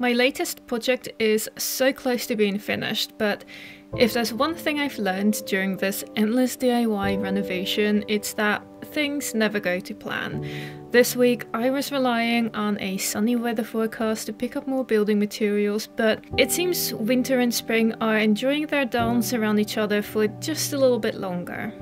My latest project is so close to being finished, but if there's one thing I've learned during this endless DIY renovation, it's that things never go to plan. This week I was relying on a sunny weather forecast to pick up more building materials, but it seems winter and spring are enjoying their dance around each other for just a little bit longer.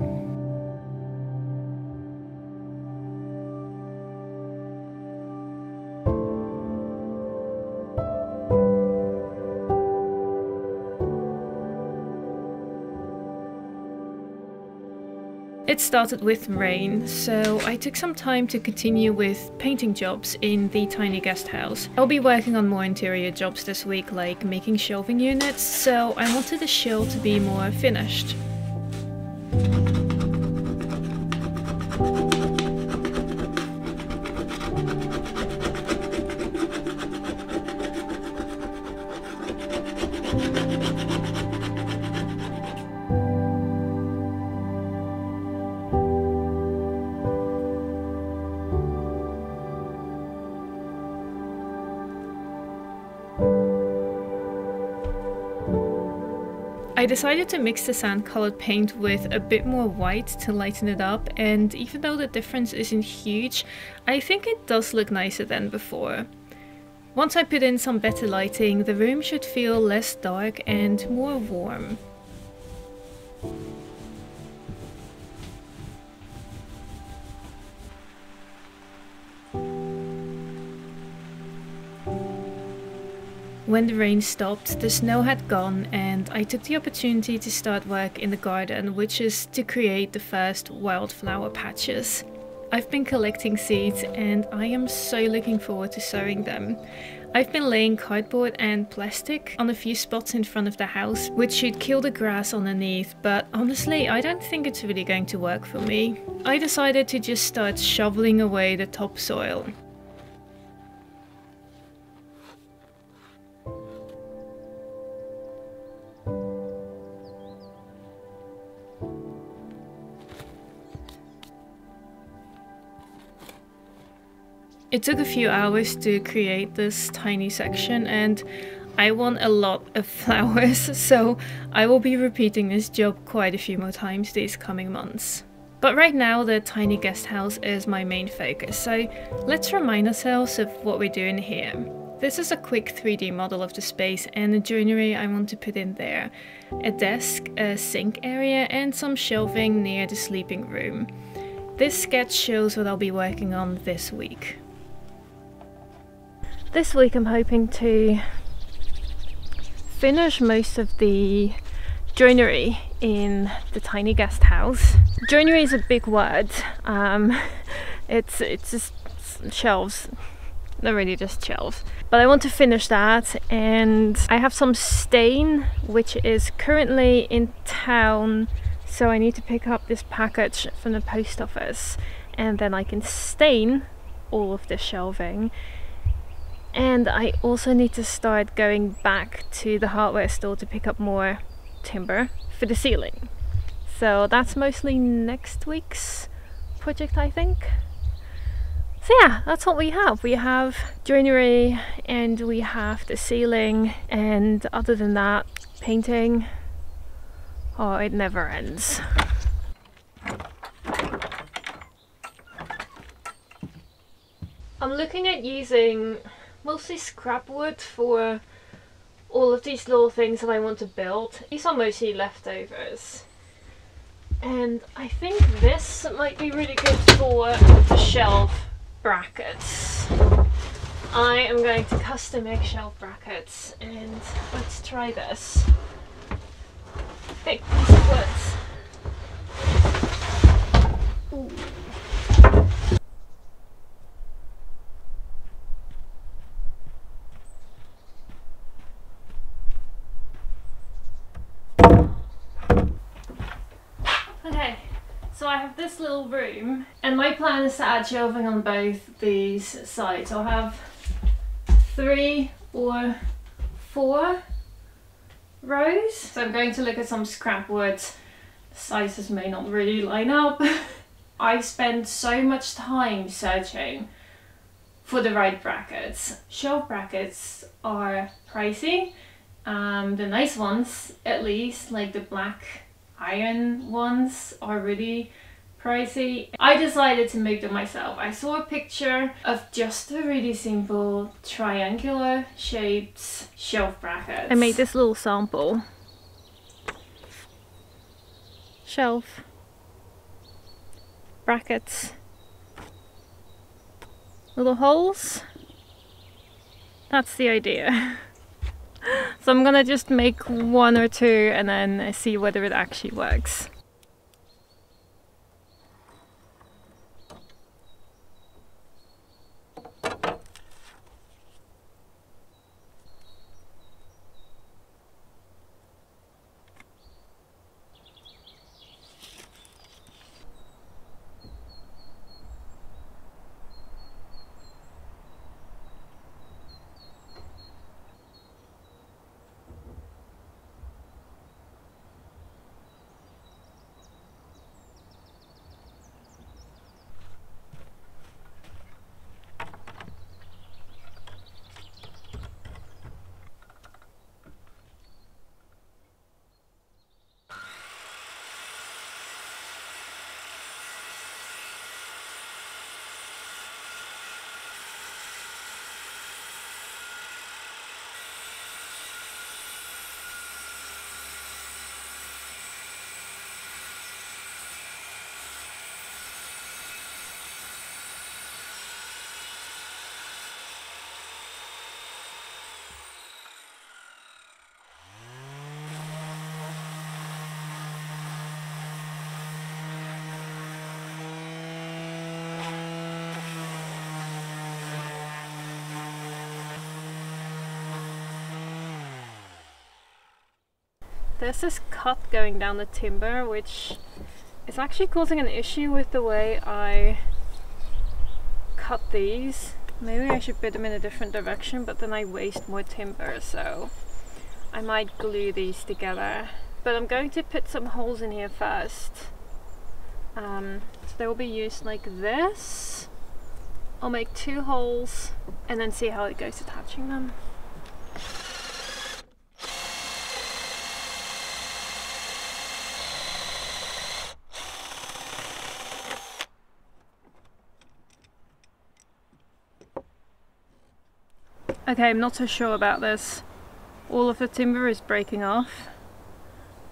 It started with rain, so I took some time to continue with painting jobs in the tiny guest house. I'll be working on more interior jobs this week, like making shelving units, so I wanted the shell to be more finished. Decided to mix the sand colored paint with a bit more white to lighten it up and even though the difference isn't huge, I think it does look nicer than before. Once I put in some better lighting, the room should feel less dark and more warm. When the rain stopped, the snow had gone and I took the opportunity to start work in the garden, which is to create the first wildflower patches. I've been collecting seeds and I am so looking forward to sowing them. I've been laying cardboard and plastic on a few spots in front of the house, which should kill the grass underneath, but honestly, I don't think it's really going to work for me. I decided to just start shoveling away the topsoil. It took a few hours to create this tiny section and I want a lot of flowers, so I will be repeating this job quite a few more times these coming months. But right now the tiny guest house is my main focus, so let's remind ourselves of what we're doing here. This is a quick 3D model of the space and the joinery I want to put in there. A desk, a sink area and some shelving near the sleeping room. This sketch shows what I'll be working on this week. This week I'm hoping to finish most of the joinery in the tiny guest house. Joinery is a big word. Um, it's it's just shelves. They're really just shelves. But I want to finish that and I have some stain which is currently in town so I need to pick up this package from the post office and then I can stain all of the shelving and I also need to start going back to the hardware store to pick up more timber for the ceiling. So that's mostly next week's project I think. So yeah, that's what we have. We have joinery and we have the ceiling and other than that, painting. Oh, it never ends. I'm looking at using mostly scrap wood for all of these little things that I want to build. These are mostly leftovers. And I think this might be really good for the shelf brackets. I am going to custom make shelf brackets and let's try this. Big piece of wood. Ooh. So I have this little room and my plan is to add shelving on both these sides. I'll have three or four rows. So I'm going to look at some scrap wood. Sizes may not really line up. I spent so much time searching for the right brackets. Shelf brackets are pricey. Um, the nice ones, at least, like the black iron ones, are really pricey. I decided to make them myself. I saw a picture of just a really simple triangular shaped shelf bracket. I made this little sample. Shelf. Brackets. Little holes. That's the idea. so I'm gonna just make one or two and then see whether it actually works. There's this cut going down the timber which is actually causing an issue with the way I cut these. Maybe I should bit them in a different direction but then I waste more timber so I might glue these together. But I'm going to put some holes in here first. Um, so they will be used like this. I'll make two holes and then see how it goes attaching them. Okay, I'm not so sure about this. All of the timber is breaking off.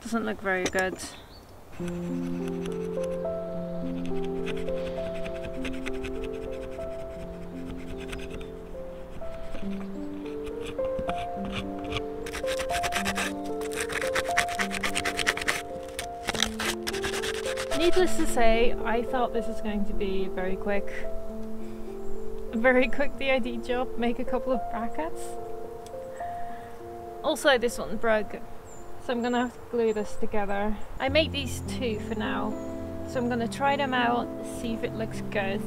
Doesn't look very good. Needless to say, I thought this was going to be very quick very quick DIY job, make a couple of brackets. Also this one broke, so I'm gonna have to glue this together. I made these two for now, so I'm gonna try them out, see if it looks good.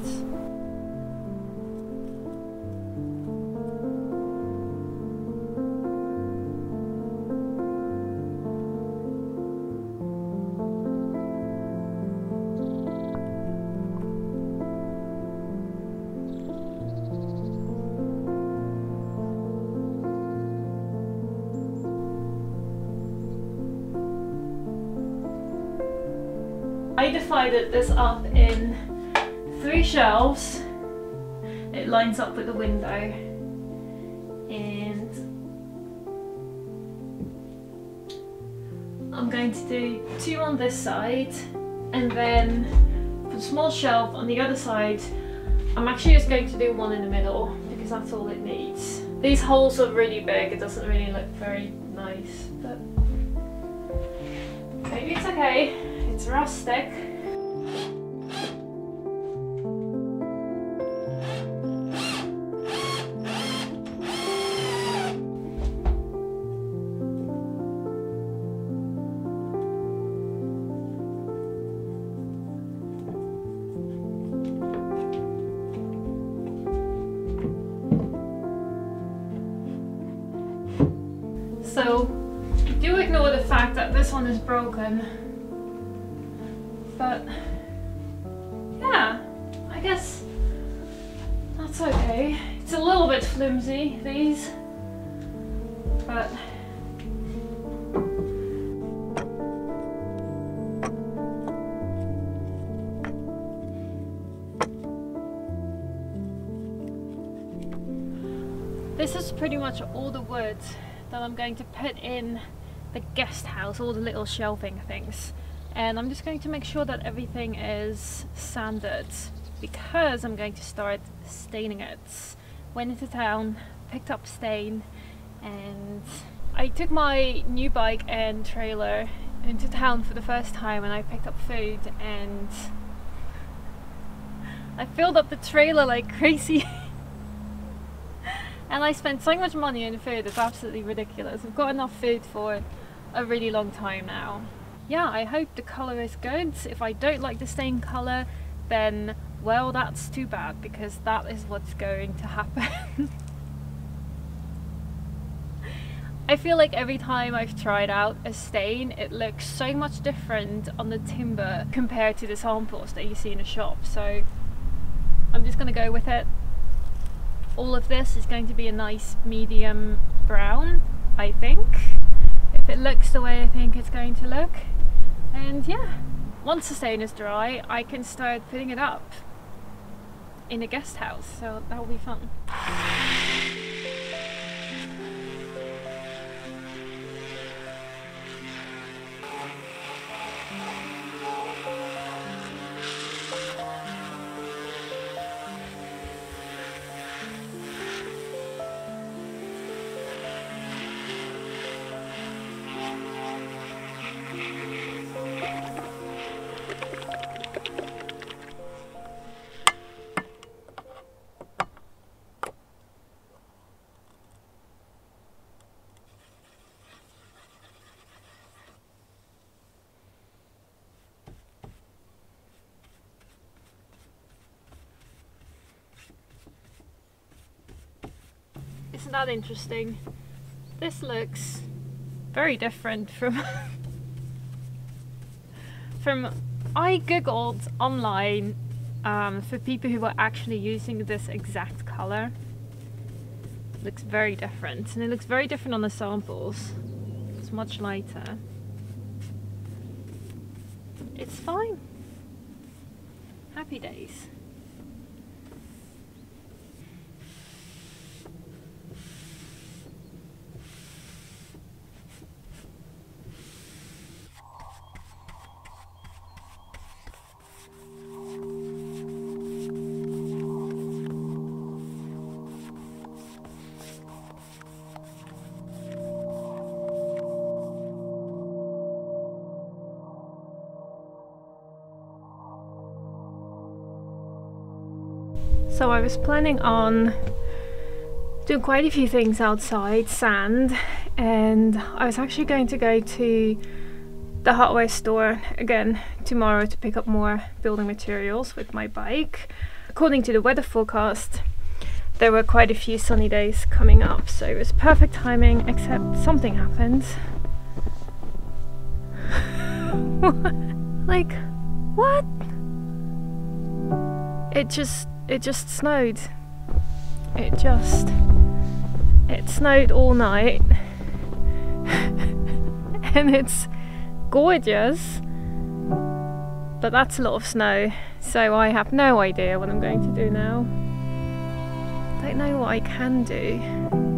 With the window. And I'm going to do two on this side and then for the small shelf on the other side I'm actually just going to do one in the middle because that's all it needs. These holes are really big, it doesn't really look very nice but maybe it's okay. It's rustic. This is pretty much all the wood that I'm going to put in the guest house, all the little shelving things. And I'm just going to make sure that everything is sanded because I'm going to start staining it. Went into town, picked up stain and I took my new bike and trailer into town for the first time and I picked up food and I filled up the trailer like crazy and I spent so much money on food, it's absolutely ridiculous. I've got enough food for a really long time now. Yeah, I hope the colour is good. If I don't like the stain colour, then well that's too bad because that is what's going to happen. I feel like every time I've tried out a stain it looks so much different on the timber compared to the samples that you see in a shop so I'm just gonna go with it all of this is going to be a nice medium brown, I think. If it looks the way I think it's going to look. And yeah, once the stain is dry, I can start putting it up in a guest house, so that will be fun. Isn't that interesting? This looks very different from from I googled online um, for people who were actually using this exact color. looks very different and it looks very different on the samples. It's much lighter. It's fine. Happy days. So I was planning on doing quite a few things outside, sand, and I was actually going to go to the hardware store again tomorrow to pick up more building materials with my bike. According to the weather forecast, there were quite a few sunny days coming up, so it was perfect timing, except something happened. like, what? It just it just snowed. It just it snowed all night. And it's gorgeous. But that's a lot of snow. So I have no idea what I'm going to do now. Don't know what I can do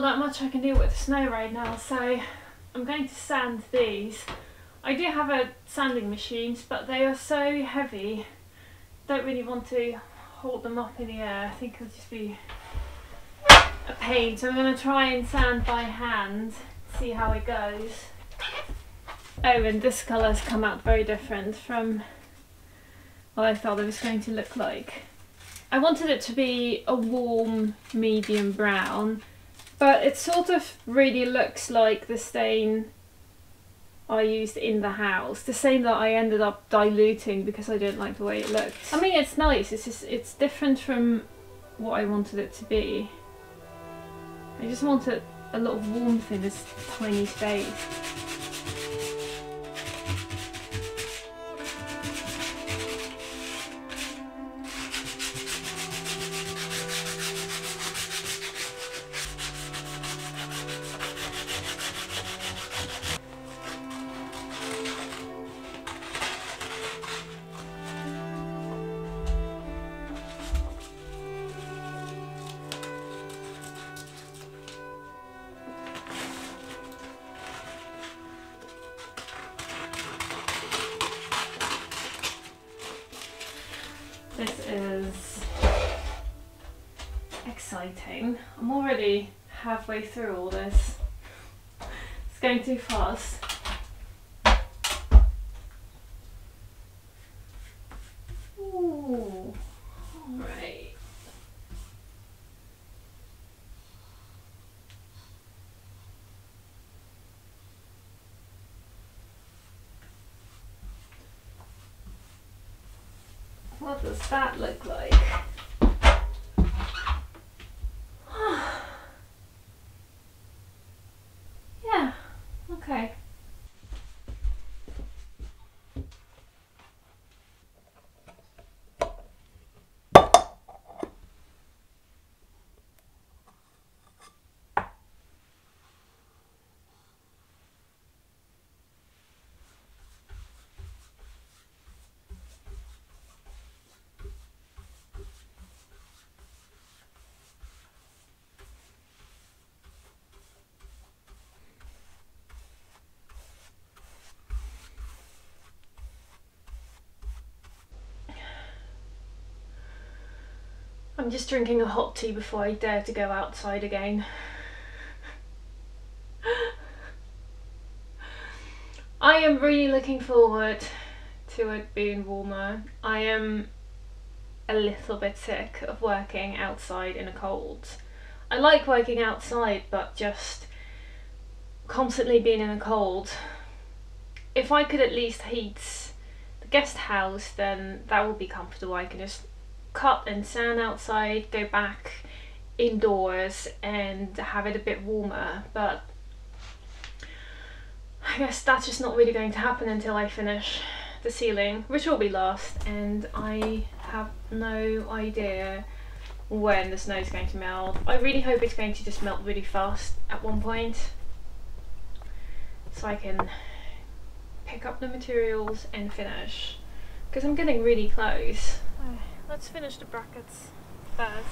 not that much I can do with the snow right now, so I'm going to sand these. I do have a sanding machines, but they are so heavy. Don't really want to hold them up in the air. I think it'll just be a pain. So I'm going to try and sand by hand, see how it goes. Oh, and this colour's come out very different from what I thought it was going to look like. I wanted it to be a warm medium brown, but it sort of really looks like the stain I used in the house. The same that I ended up diluting because I didn't like the way it looked. I mean, it's nice. It's just, it's different from what I wanted it to be. I just wanted a lot of warmth in this tiny space. I'm already halfway through all this. It's going too fast. Ooh. What does that look like? yeah, okay. I'm just drinking a hot tea before I dare to go outside again. I am really looking forward to it being warmer. I am a little bit sick of working outside in a cold. I like working outside but just constantly being in a cold. If I could at least heat the guest house then that would be comfortable. I can just cut and sand outside, go back indoors and have it a bit warmer but I guess that's just not really going to happen until I finish the ceiling which will be last and I have no idea when the snow is going to melt. I really hope it's going to just melt really fast at one point so I can pick up the materials and finish because I'm getting really close. Let's finish the brackets first.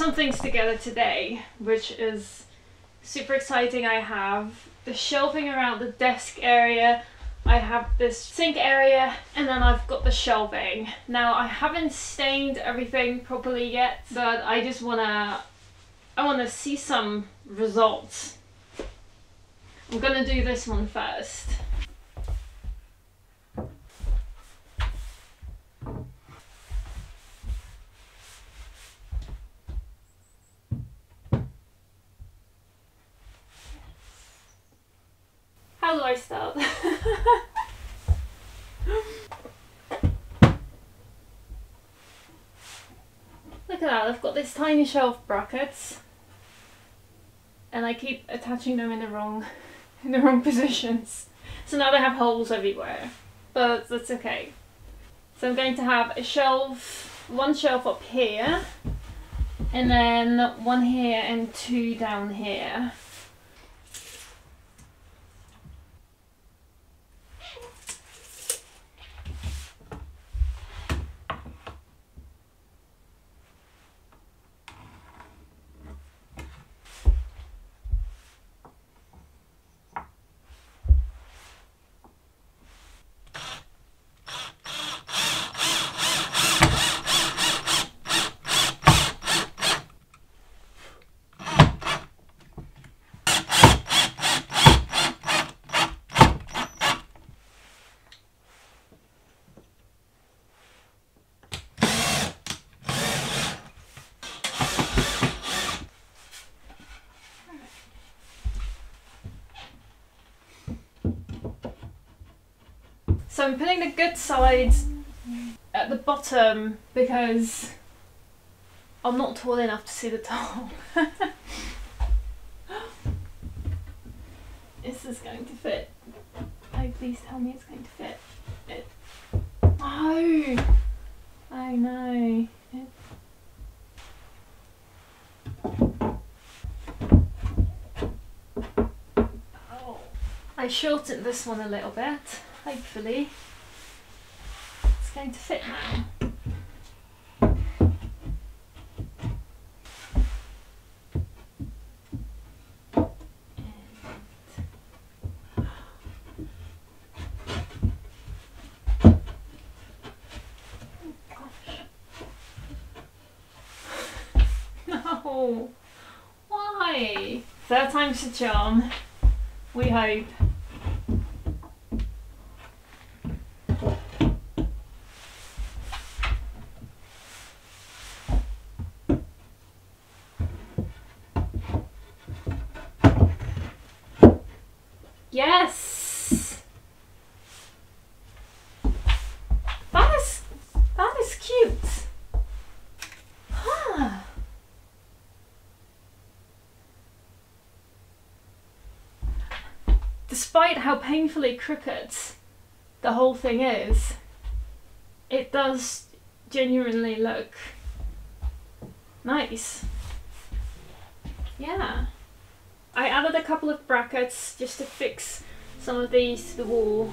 Some things together today, which is super exciting. I have the shelving around the desk area. I have this sink area and then I've got the shelving. Now I haven't stained everything properly yet, but I just wanna I wanna see some results. I'm gonna do this one first. How do I start? Look at that, I've got this tiny shelf brackets and I keep attaching them in the wrong in the wrong positions. So now they have holes everywhere, but that's okay. So I'm going to have a shelf, one shelf up here, and then one here and two down here. So I'm putting the good side at the bottom because I'm not tall enough to see the top. is this going to fit? Oh, please tell me it's going to fit. It... Oh! Oh no. It... Oh. I shortened this one a little bit hopefully it's going to fit now. No! Oh, why? Third time's a charm. We hope. Yes! That is, that is cute. Huh. Despite how painfully crooked the whole thing is, it does genuinely look nice. Yeah. I added a couple of brackets just to fix some of these to the wall.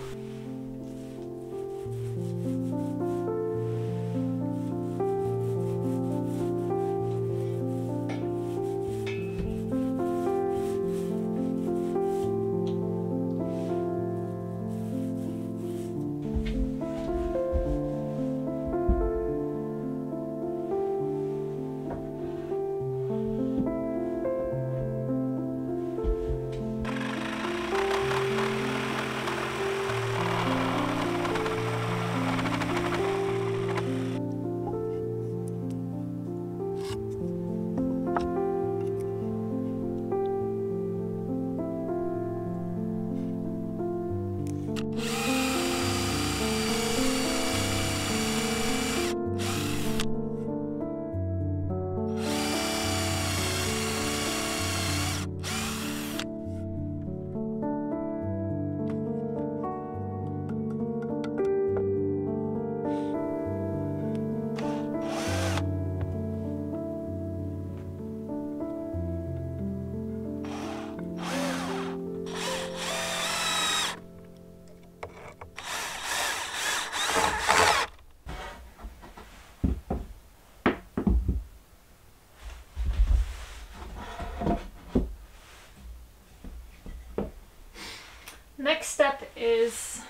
Next step is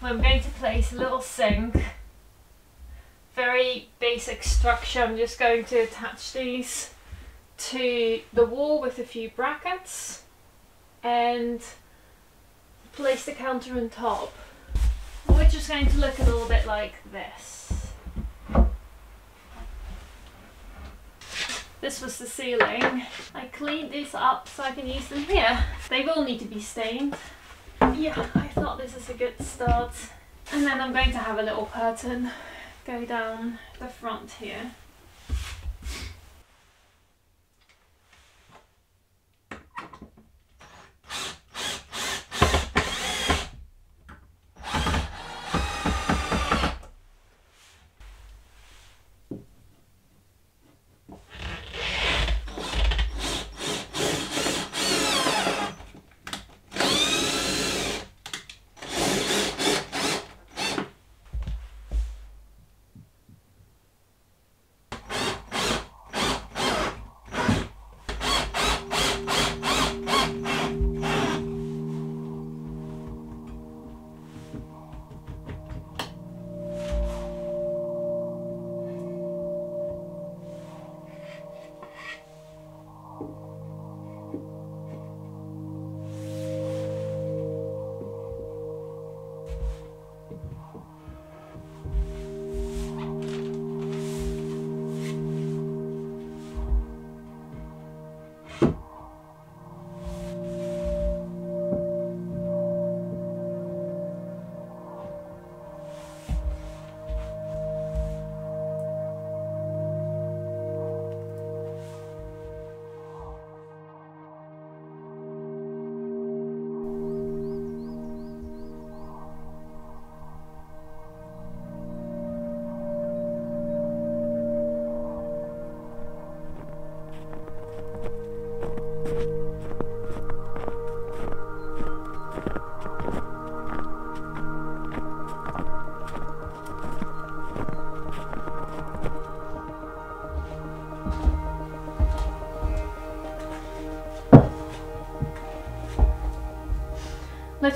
I'm going to place a little sink. Very basic structure. I'm just going to attach these to the wall with a few brackets and place the counter on top which is going to look a little bit like this. This was the ceiling. I cleaned these up so I can use them here. They will need to be stained. Yeah, I thought this is a good start. And then I'm going to have a little curtain go down the front here.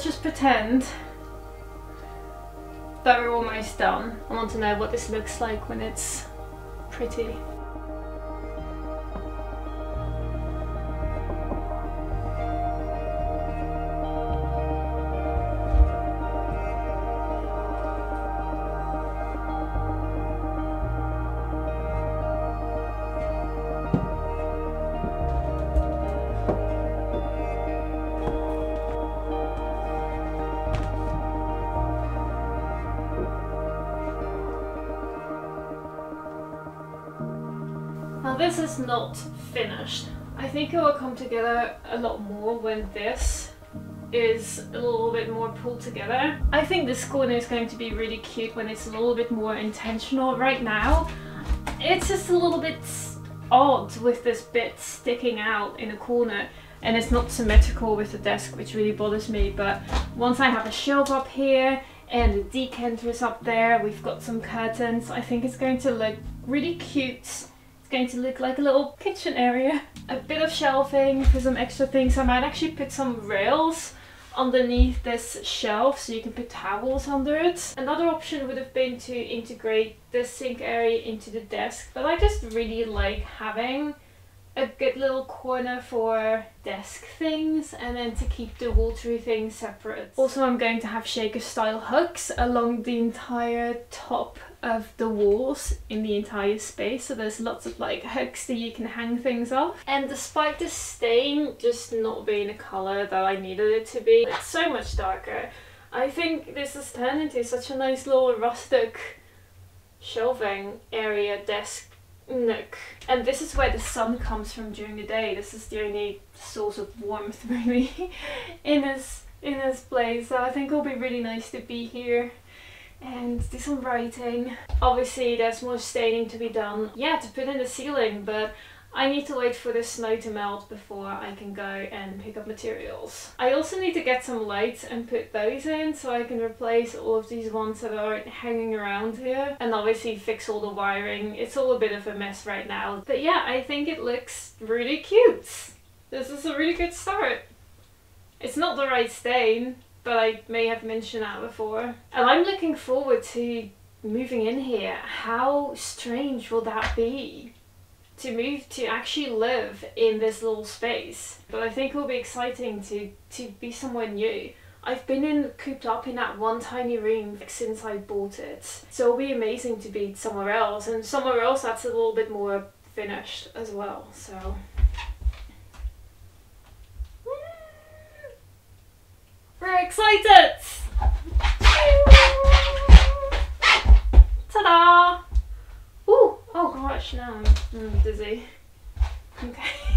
Let's just pretend that we're almost done. I want to know what this looks like when it's pretty. This is not finished. I think it will come together a lot more when this is a little bit more pulled together. I think this corner is going to be really cute when it's a little bit more intentional. Right now, it's just a little bit odd with this bit sticking out in a corner and it's not symmetrical with the desk which really bothers me but once I have a shelf up here and the is up there we've got some curtains I think it's going to look really cute going to look like a little kitchen area. A bit of shelving for some extra things. I might actually put some rails underneath this shelf so you can put towels under it. Another option would have been to integrate the sink area into the desk, but I just really like having a good little corner for desk things and then to keep the watery things separate. Also I'm going to have shaker style hooks along the entire top of the walls in the entire space. So there's lots of like hooks that you can hang things off. And despite the stain just not being a colour that I needed it to be it's so much darker. I think this has turned into such a nice little rustic shelving area desk nook. And this is where the sun comes from during the day. This is the only source of warmth really in this in this place. So I think it'll be really nice to be here and do some writing. Obviously there's more staining to be done. Yeah, to put in the ceiling, but I need to wait for the snow to melt before I can go and pick up materials. I also need to get some lights and put those in so I can replace all of these ones that are hanging around here and obviously fix all the wiring. It's all a bit of a mess right now. But yeah, I think it looks really cute. This is a really good start. It's not the right stain, but I may have mentioned that before. And I'm looking forward to moving in here. How strange will that be? to move to actually live in this little space. But I think it'll be exciting to to be somewhere new. I've been in cooped up in that one tiny room since I bought it. So it'll be amazing to be somewhere else and somewhere else that's a little bit more finished as well. So We're excited! Ta-da! Oh gosh, no. I'm dizzy. Okay.